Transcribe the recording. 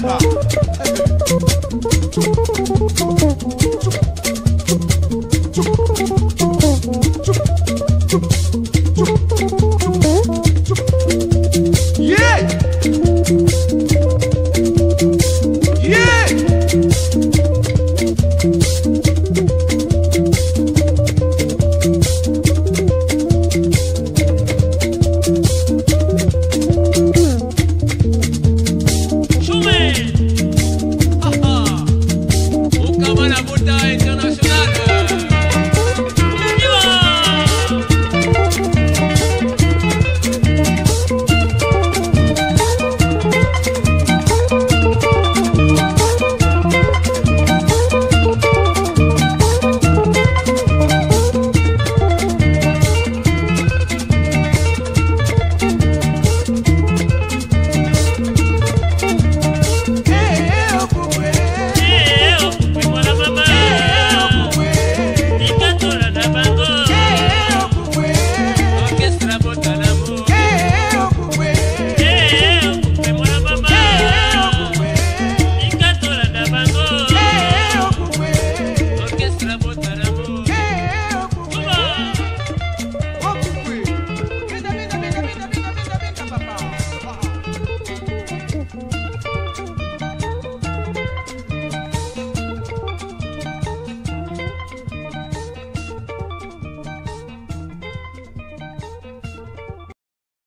Bamba.